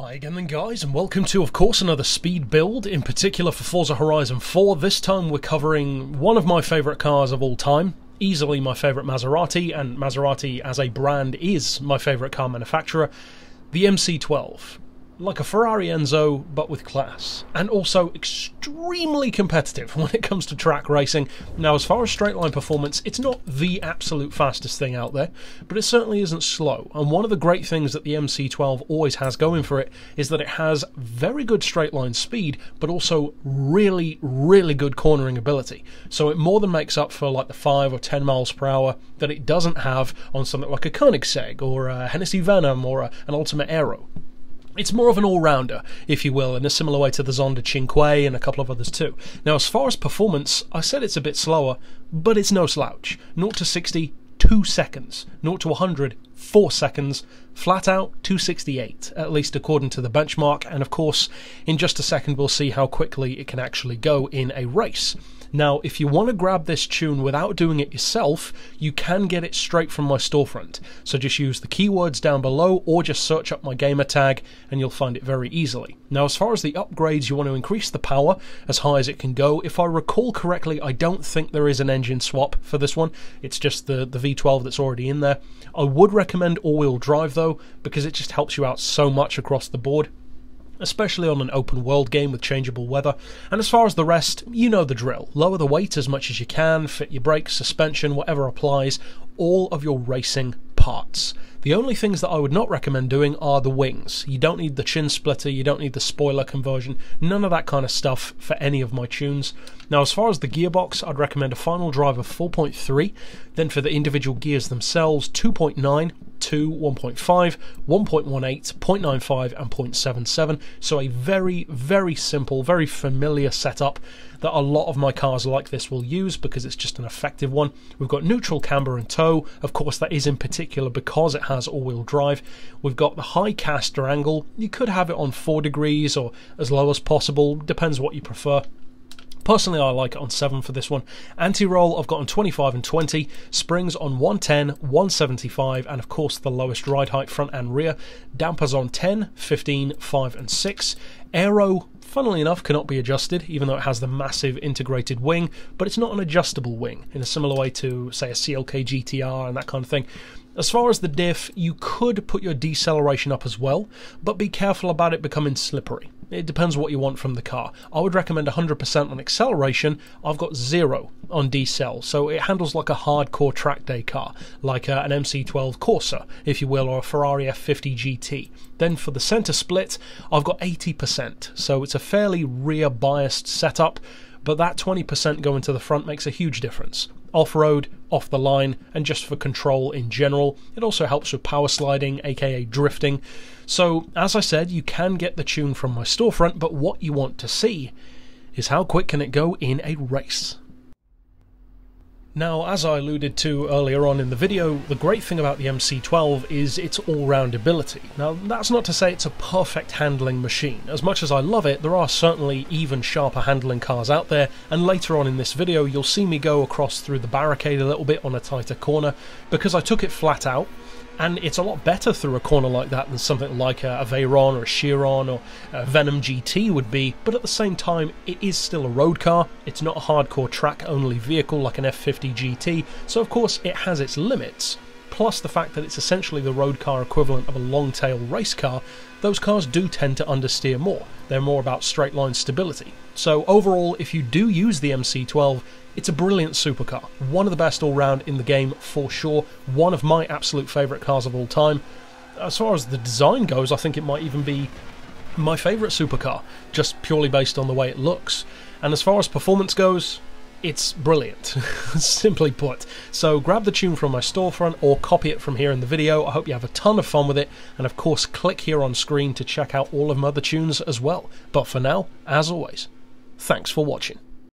Hi again then guys and welcome to of course another speed build, in particular for Forza Horizon 4. This time we're covering one of my favourite cars of all time, easily my favourite Maserati, and Maserati as a brand is my favourite car manufacturer, the MC12 like a Ferrari Enzo, but with class. And also extremely competitive when it comes to track racing. Now, as far as straight line performance, it's not the absolute fastest thing out there, but it certainly isn't slow. And one of the great things that the MC12 always has going for it is that it has very good straight line speed, but also really, really good cornering ability. So it more than makes up for like the 5 or 10 miles per hour that it doesn't have on something like a Koenigsegg or a Hennessy Venom or a, an Ultimate Aero. It's more of an all rounder, if you will, in a similar way to the Zonda Cinque and a couple of others too. Now, as far as performance, I said it's a bit slower, but it's no slouch. 0 to 60, 2 seconds. 0 to 100, 4 seconds. Flat out, 268, at least according to the benchmark. And of course, in just a second, we'll see how quickly it can actually go in a race. Now, if you want to grab this tune without doing it yourself, you can get it straight from my storefront. So just use the keywords down below or just search up my gamer tag and you'll find it very easily. Now, as far as the upgrades, you want to increase the power as high as it can go. If I recall correctly, I don't think there is an engine swap for this one. It's just the, the V12 that's already in there. I would recommend all-wheel drive though, because it just helps you out so much across the board especially on an open world game with changeable weather. And as far as the rest, you know the drill. Lower the weight as much as you can, fit your brakes, suspension, whatever applies, all of your racing parts. The only things that I would not recommend doing are the wings. You don't need the chin splitter, you don't need the spoiler conversion, none of that kind of stuff for any of my tunes. Now, as far as the gearbox, I'd recommend a final drive of 4.3, then for the individual gears themselves, 2.9, 2, 1.5, 1.18, 0.95, and 0.77. So a very, very simple, very familiar setup that a lot of my cars like this will use because it's just an effective one. We've got neutral camber and toe. Of course, that is in particular because it has all-wheel drive. We've got the high caster angle. You could have it on 4 degrees or as low as possible, depends what you prefer. Personally, I like it on 7 for this one. Anti-roll I've got on 25 and 20, springs on 110, 175, and of course the lowest ride height front and rear. Dampers on 10, 15, 5 and 6. Aero funnily enough, cannot be adjusted, even though it has the massive integrated wing, but it's not an adjustable wing in a similar way to, say, a CLK GTR and that kind of thing. As far as the diff, you could put your deceleration up as well, but be careful about it becoming slippery. It depends what you want from the car. I would recommend 100% on acceleration. I've got zero on decel, so it handles like a hardcore track day car, like uh, an MC12 Corsa, if you will, or a Ferrari F50 GT. Then for the center split, I've got 80%, so it's a fairly rear biased setup but that 20% going to the front makes a huge difference. Off road, off the line, and just for control in general. It also helps with power sliding, aka drifting. So, as I said, you can get the tune from my storefront, but what you want to see is how quick can it go in a race. Now, as I alluded to earlier on in the video, the great thing about the MC12 is its all-round ability. Now, that's not to say it's a perfect handling machine. As much as I love it, there are certainly even sharper handling cars out there, and later on in this video you'll see me go across through the barricade a little bit on a tighter corner, because I took it flat out, and it's a lot better through a corner like that than something like a, a Veyron or a Chiron or a Venom GT would be, but at the same time, it is still a road car, it's not a hardcore track-only vehicle like an F50 GT, so of course it has its limits, plus the fact that it's essentially the road car equivalent of a long-tail race car, those cars do tend to understeer more. They're more about straight line stability. So overall, if you do use the MC12, it's a brilliant supercar. One of the best all round in the game for sure. One of my absolute favourite cars of all time. As far as the design goes, I think it might even be my favourite supercar, just purely based on the way it looks. And as far as performance goes, it's brilliant, simply put. So grab the tune from my storefront or copy it from here in the video. I hope you have a ton of fun with it, and of course click here on screen to check out all of my other tunes as well. But for now, as always, thanks for watching.